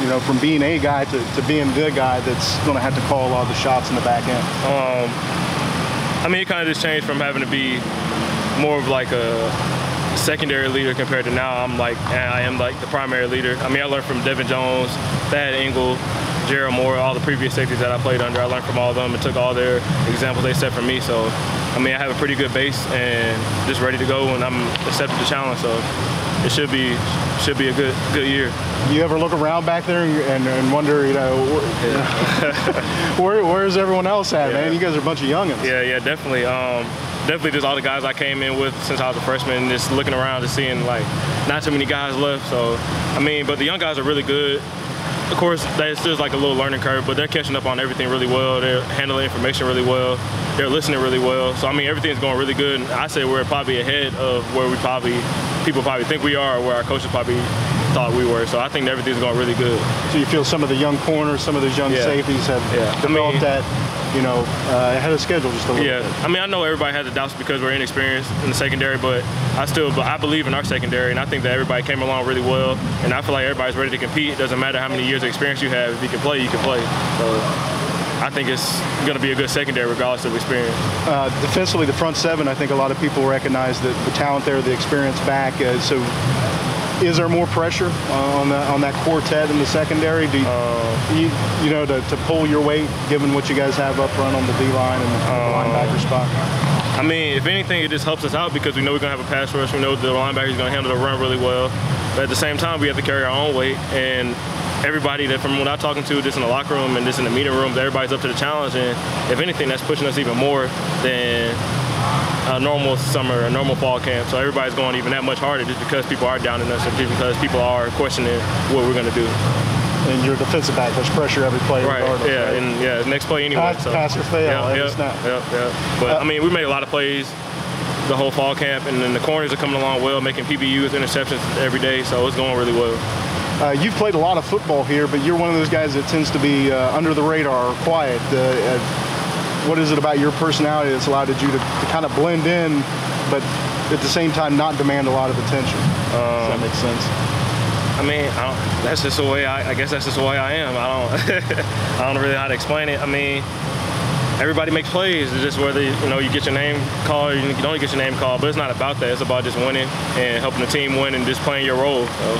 you know, from being a guy to, to being the guy that's going to have to call all the shots in the back end? Um, I mean, it kind of just changed from having to be more of like a secondary leader compared to now I'm like I am like the primary leader. I mean I learned from Devin Jones, Thad Engel, Gerald Moore, all the previous safeties that I played under. I learned from all of them and took all their examples they set for me. So I mean I have a pretty good base and just ready to go and I'm accepted the challenge. So it should be should be a good good year. You ever look around back there and, and wonder, you know, yeah. where, where's everyone else at, yeah. man? You guys are a bunch of youngins. Yeah, yeah, definitely. Um, definitely just all the guys I came in with since I was a freshman, just looking around and seeing like not too many guys left. So, I mean, but the young guys are really good. Of course, there's still like a little learning curve, but they're catching up on everything really well. They're handling information really well. They're listening really well. So, I mean, everything's going really good. I say we're probably ahead of where we probably, people probably think we are, or where our coaches probably thought we were. So I think everything's going really good. So you feel some of the young corners, some of those young yeah. safeties have yeah. developed I mean, that you know, uh, ahead of schedule just a little yeah. bit. I mean, I know everybody has the doubts because we're inexperienced in the secondary, but I still, but I believe in our secondary, and I think that everybody came along really well, and I feel like everybody's ready to compete. It doesn't matter how many years of experience you have. If you can play, you can play. So I think it's going to be a good secondary regardless of experience. Uh, defensively, the front seven, I think a lot of people recognize that the talent there, the experience back. Uh, so is there more pressure uh, on, the, on that quartet in the secondary? Do you, uh, you, you, know, to, to pull your weight, given what you guys have up front on the D-line and the, uh, the linebacker spot? I mean, if anything, it just helps us out because we know we're going to have a pass rush. We know the linebacker is going to handle the run really well. But at the same time, we have to carry our own weight. And everybody that from what I'm talking to, just in the locker room and just in the meeting room, everybody's up to the challenge. And if anything, that's pushing us even more than a normal summer, a normal fall camp. So everybody's going even that much harder just because people are down in us and just because people are questioning what we're going to do. And you're defensive back. There's pressure every play. Right. Yeah. Right? And yeah, next play anyway. Pass, so. pass or fail. Yeah. Yep. Yep. Yep. But uh, I mean, we made a lot of plays the whole fall camp, and then the corners are coming along well, making PBUs, interceptions every day. So it's going really well. Uh, you've played a lot of football here, but you're one of those guys that tends to be uh, under the radar, or quiet. Uh, uh what is it about your personality that's allowed you to, to kind of blend in, but at the same time not demand a lot of attention? Um, Does that um, make sense? I mean, I that's just the way I, I guess that's just the way I am. I don't, I don't really know how to explain it. I mean, everybody makes plays. It's just whether you know you get your name called, you don't get your name called. But it's not about that. It's about just winning and helping the team win and just playing your role. So.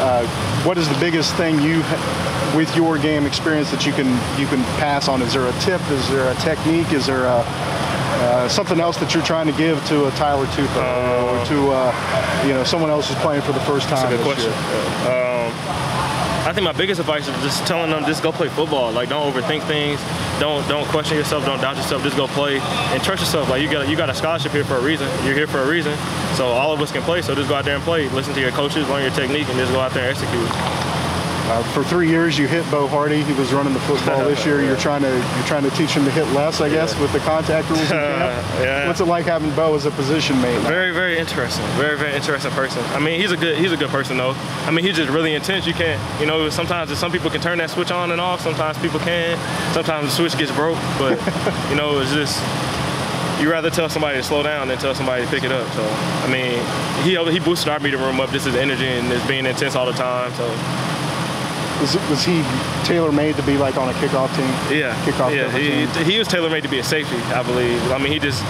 Uh, what is the biggest thing you, with your game experience, that you can you can pass on? Is there a tip? Is there a technique? Is there a uh, something else that you're trying to give to a Tyler Tupa uh, or to uh, you know someone else who's playing for the first time? That's a good question. Um, I think my biggest advice is just telling them just go play football. Like don't overthink things. Don't don't question yourself. Don't doubt yourself. Just go play and trust yourself. Like you got you got a scholarship here for a reason. You're here for a reason. So all of us can play. So just go out there and play. Listen to your coaches, learn your technique, and just go out there and execute. Uh, for three years, you hit Bo Hardy. He was running the football this year. You're trying to you're trying to teach him to hit less, I guess, yeah. with the contact rules. yeah. What's it like having Bo as a position mate? Very, very interesting. Very, very interesting person. I mean, he's a good he's a good person though. I mean, he's just really intense. You can't, you know, sometimes some people can turn that switch on and off. Sometimes people can. Sometimes the switch gets broke. But you know, it's just you rather tell somebody to slow down than tell somebody to pick it up. So, I mean, he he boosted our meeting room up. This is energy and it's being intense all the time. So, was, was he tailor-made to be like on a kickoff team? Yeah. Kickoff yeah, he, team? he was tailor-made to be a safety, I believe. I mean, he just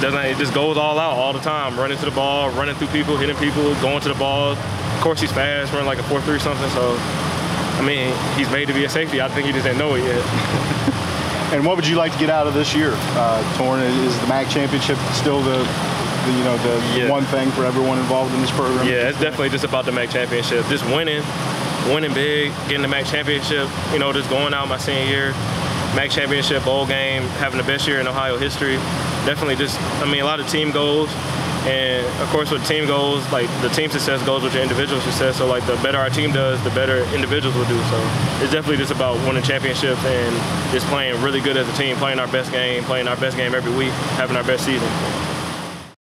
doesn't, it just goes all out all the time, running to the ball, running through people, hitting people, going to the ball. Of course, he's fast, running like a 4-3 something, so, I mean, he's made to be a safety. I think he just didn't know it yet. and what would you like to get out of this year, uh, Toran? Is the MAC championship still the, the you know, the yeah. one thing for everyone involved in this program? Yeah, it's definitely just about the MAC championship. Just winning winning big, getting the MAC championship, you know, just going out my senior year, MAC championship, bowl game, having the best year in Ohio history. Definitely just, I mean, a lot of team goals. And of course, with team goals, like the team success goes with your individual success. So like the better our team does, the better individuals will do. So it's definitely just about winning championships and just playing really good as a team, playing our best game, playing our best game every week, having our best season.